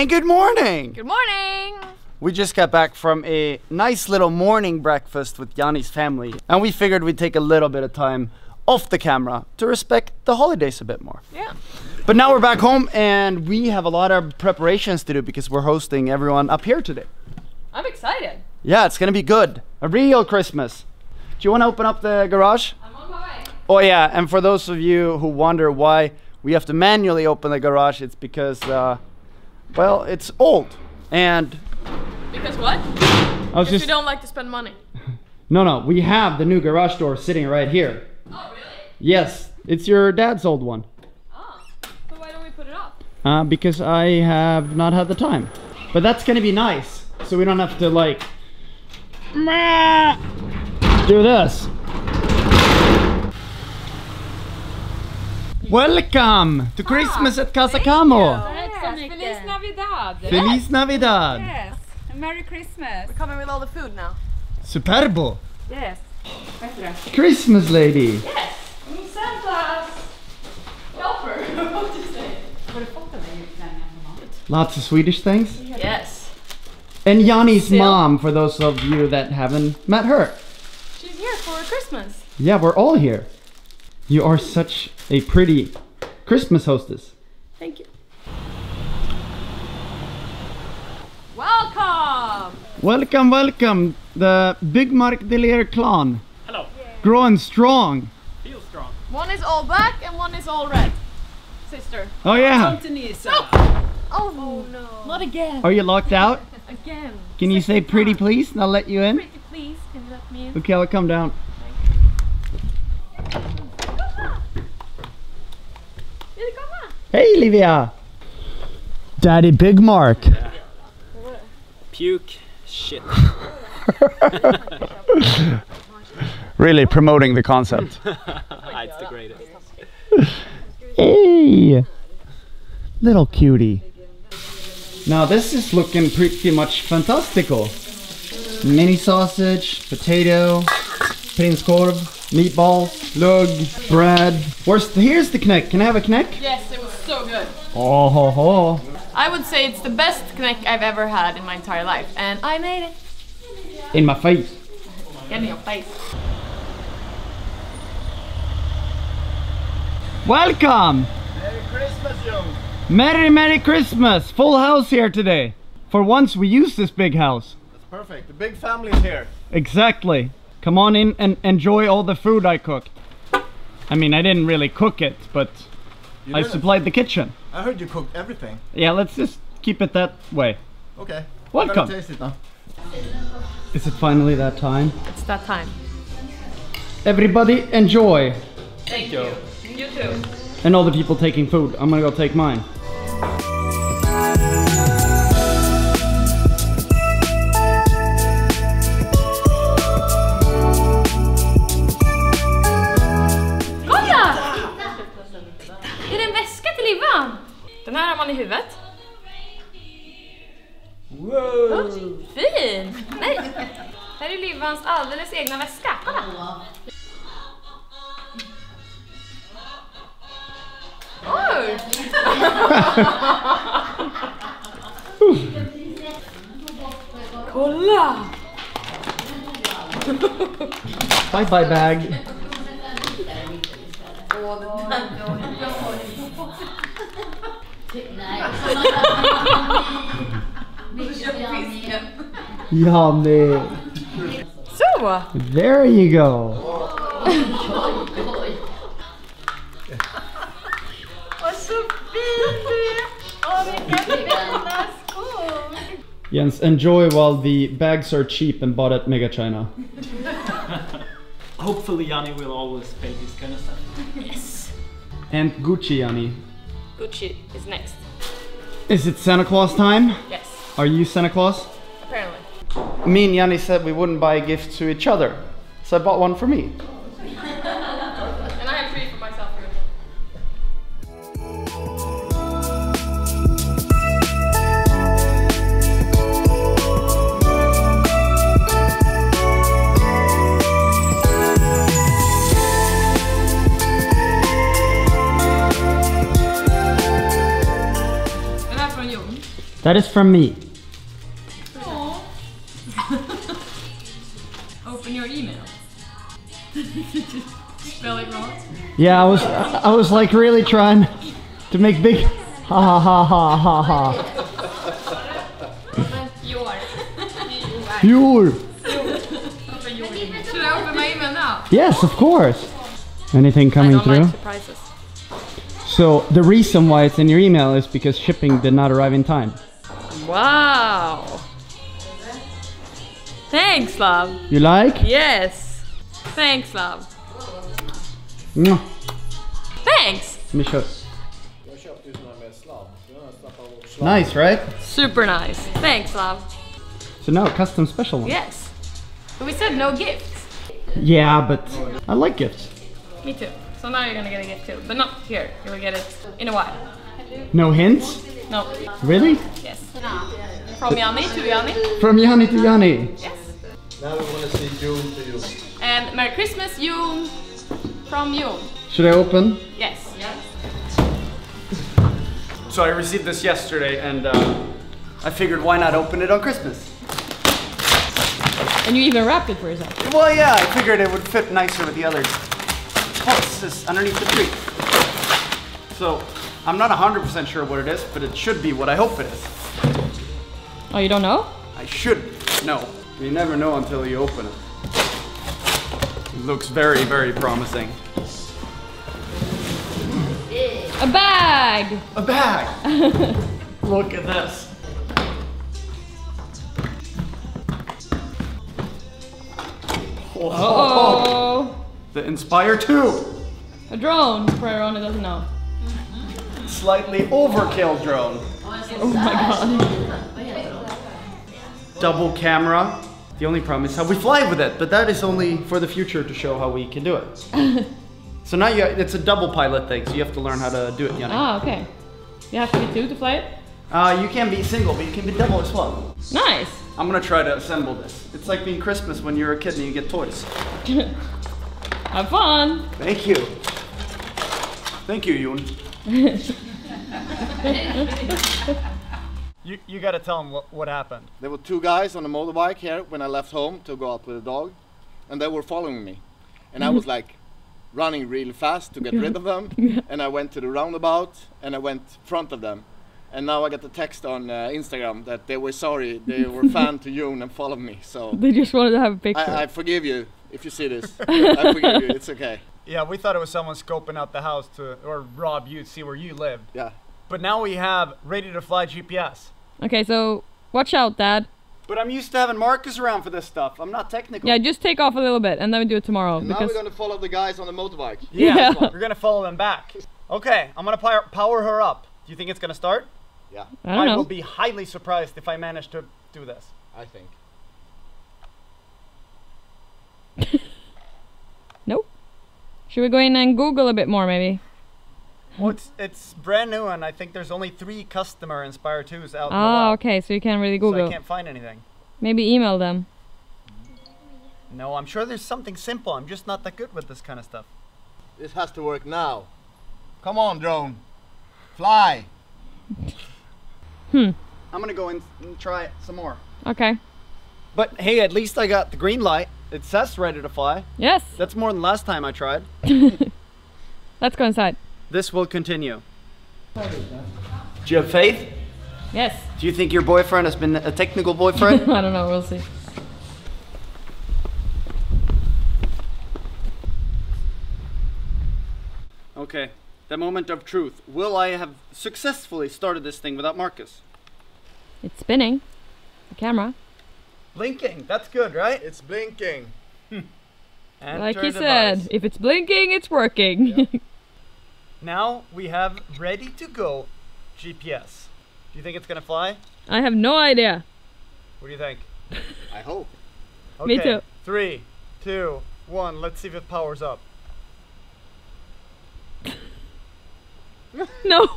And good morning! Good morning! We just got back from a nice little morning breakfast with Janni's family, and we figured we'd take a little bit of time off the camera to respect the holidays a bit more. Yeah. But now we're back home and we have a lot of preparations to do because we're hosting everyone up here today. I'm excited. Yeah, it's gonna be good. A real Christmas. Do you wanna open up the garage? I'm on my way. Oh yeah, and for those of you who wonder why we have to manually open the garage, it's because, uh, well, it's old. And Because what? I was Because just we don't like to spend money. no, no, we have the new garage door sitting right here. Oh, really? Yes, it's your dad's old one. Oh. So why don't we put it up? Uh, because I have not had the time. But that's gonna be nice, so we don't have to like do this. Welcome to Christmas at Casa Camo. Feliz Navidad. Feliz Navidad. Yes. Merry Christmas. We're coming with all the food now. Superbo. Yes. Christmas lady. Yes! I'm Santa's helper. what do you say? Lots of Swedish things. Yes. And Janni's Still? mom, for those of you that haven't met her. She's here for Christmas. Yeah, we're all here. You are such a pretty Christmas hostess. Thank you. Welcome! Welcome, welcome, the Big Mark Deler clan. Hello. Growing strong. Feel strong. One is all black and one is all red. Sister. Oh yeah. Oh. oh, no. Not again. Are you locked out? Again. Can you say pretty please and I'll let you in? Pretty please, can you let me in? Okay, I'll come down. Vill du? Hey Livia! Daddy Big Mark. Puke. Shit. Really promoting the concept. It's the greatest. Hey! Little cutie. Now this is looking pretty much fantastical. Mini sausage, potato, prinskorv, meatballs, lug, bread. Where's the, here's the knack. Can I have a knack? Yes, it was so good. Oh ho ho. I would say it's the best knack I've ever had in my entire life. And I made it. In my face. Get in your face. Welcome! Merry Christmas, young. Merry Merry Christmas! Full house here today. For once we use this big house. That's perfect. The big family's here. Exactly. Come on in and enjoy all the food I cooked. I mean, I didn't really cook it, but You I didn't? supplied the kitchen. I heard you cooked everything. Yeah, let's just keep it that way. Okay. Welcome. I'm taste it now. Is it finally that time? It's that time. Everybody enjoy. Thank you. You too. And all the people taking food. I'm gonna go take mine. Egna väska. Kolla! Oj! Kolla! Bye bye bag. Yummy. Så! There you go. Vad så fin du är! Åh, vilka fina skor! Jens, enjoy while the bags are cheap and bought at Mega China. Hopefully Janni will always pay this kind of stuff. Yes! And Gucci, Janni. Gucci is next. Is it Santa Claus time? Yes, Are you Santa Claus? Apparently. Me and Janni said we wouldn't buy gifts to each other. So I bought one for me. And I have three for myself. Den här är från That is from me. Yeah, I was I was like really trying to make big ha ha ha ha ha ha. Your. Your. Should I open my email now? Yes, of course. Anything I coming don't through? like surprises. So the reason why it's in your email is because shipping did not arrive in time. Wow. Thanks, love. You like? Yes. Thanks, love. Mwah. Thanks. Let me show. Nice, right? Super nice. Thanks, love. So now a custom special one. Yes. But we said no gifts. Yeah, but I like gifts. Me too. So now you're gonna get a gift too. But not here. You will get it in a while. No hints? No. Really? Yes. From Janni to Janni. From Janni to Janni. Yes. Now we want to see Jon to you. And Merry Christmas, Jon. From Jon. Should I open? Yes. yes. So I received this yesterday and uh, I figured why not open it on Christmas? And you even wrapped it for yourself. Well, yeah, I figured it would fit nicer with the others. Oh, it's just underneath the tree. So I'm not 100% sure what it is, but it should be what I hope it is. Oh, you don't know? I should know. You never know until you open it. Looks very, very promising. A bag! A bag! Look at this. Oh, The Inspire 2. a drone for everyone doesn't know. Slightly overkill drone. Oh my god. Double camera. The only problem is how we fly with it, but that is only for the future to show how we can do it. so now you, it's a double pilot thing, so you have to learn how to do it, Janni. Ah, okay. You have to be two to fly it? Uh, you can be single, but you can be double as well. Nice. I'm gonna try to assemble this. It's like being Christmas when you're a kid and you get toys. Have fun. Thank you. Thank you, Jon. you, you gotta tell them what, what happened. There were two guys on a motorbike here when I left home to go out with the dog, and they were following me. And I was like running really fast to get rid of them. And I went to the roundabout and I went front of them. And now I got the text on uh, Instagram that they were sorry, they were fan to Jon and followed me. So They just wanted to have a picture. I, I forgive you if you see this. I forgive you. It's okay. Yeah, we thought it was someone scoping out the house to or rob you, see where you lived. Yeah. But now we have ready to fly GPS. okay, so watch out, Dad. But I'm used to having Marcus around for this stuff. I'm not technical. Yeah, just take off a little bit and then we do it tomorrow. And now we're gonna follow the guys on the motorbike. Yeah, Yeah. we're gonna follow them back. Okay, I'm gonna power, power her up. Do you think it's gonna start? Yeah, I don't know. will be highly surprised if I manage to do this. I think. Nope. Should we go in and Google a bit more, maybe? Well, it's, it's brand new, and I think there's only three customer Inspire 2s out in the Ah, okay, so you can't really Google. so I can't find anything. Maybe email them. No, I'm sure there's something simple. I'm just not that good with this kind of stuff. This has to work now. Come on, drone. Fly. Hmm. I'm gonna go in and try it some more. Okay. But hey, at least I got the green light. It says ready to fly. Yes. That's more than last time I tried. Let's go inside. This will continue. Do you have faith? Yes. Do you think your boyfriend has been a technical boyfriend? I don't know. We'll see. okay, the moment of truth. Will I have successfully started this thing without Marcus? It's spinning. The camera. Blinking, that's good, right? It's blinking. like Enter he said, device. if it's blinking, it's working. Now we have ready to go GPS. Do you think it's gonna fly? I have no idea. What do you think? I hope. Me too. Three, two, one. Let's see if it powers up. No.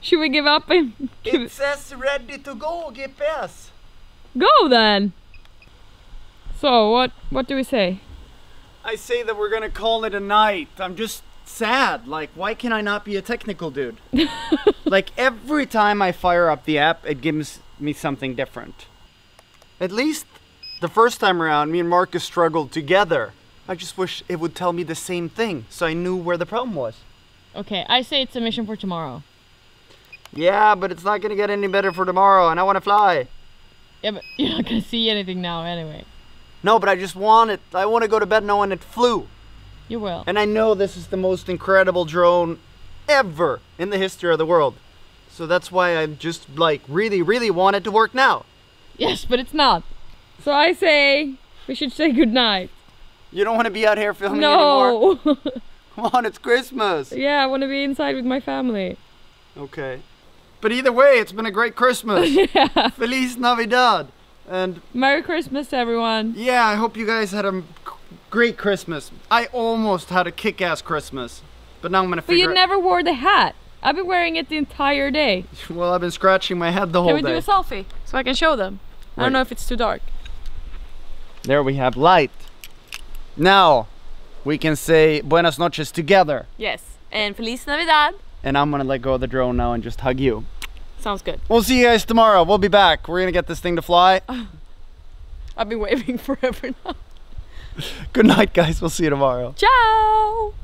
Should we give up and give It says ready to go GPS. go then? So what? What do we say? I say that we're gonna call it a night. I'm just sad. Like, why can I not be a technical dude? like, every time I fire up the app, it gives me something different. At least the first time around, me and Marcus struggled together. I just wish it would tell me the same thing so I knew where the problem was. Okay, I say it's a mission for tomorrow. Yeah, but it's not gonna get any better for tomorrow, and I wanna fly. Yeah, but you're not gonna see anything now anyway. No, but I just want it. I wanna go to bed knowing it flew. You will. And I know this is the most incredible drone ever in the history of the world. So that's why I just like really, really want it to work now. Yes, but it's not. So I say we should say goodnight. You don't want to be out here filming anymore. No. Come on, it's Christmas. yeah, I want to be inside with my family. Okay. But either way, it's been a great Christmas. yeah. Feliz Navidad. And Merry Christmas, everyone. yeah, I hope you guys had a great Christmas. I almost had a kick-ass Christmas. But now I'm gonna figure. But you never wore the hat. I've been wearing it the entire day. Well, I've been scratching my head the whole Can we day. do a selfie so I can show them? I don't know if it's too dark. There we have light. Now, we can say buenas noches together. Yes. And Feliz Navidad. And I'm gonna let go of the drone now and just hug you. Sounds good. We'll see you guys tomorrow. We'll be back. We're gonna get this thing to fly. I've been waving forever now. Good night, guys. We'll see you tomorrow. Ciao.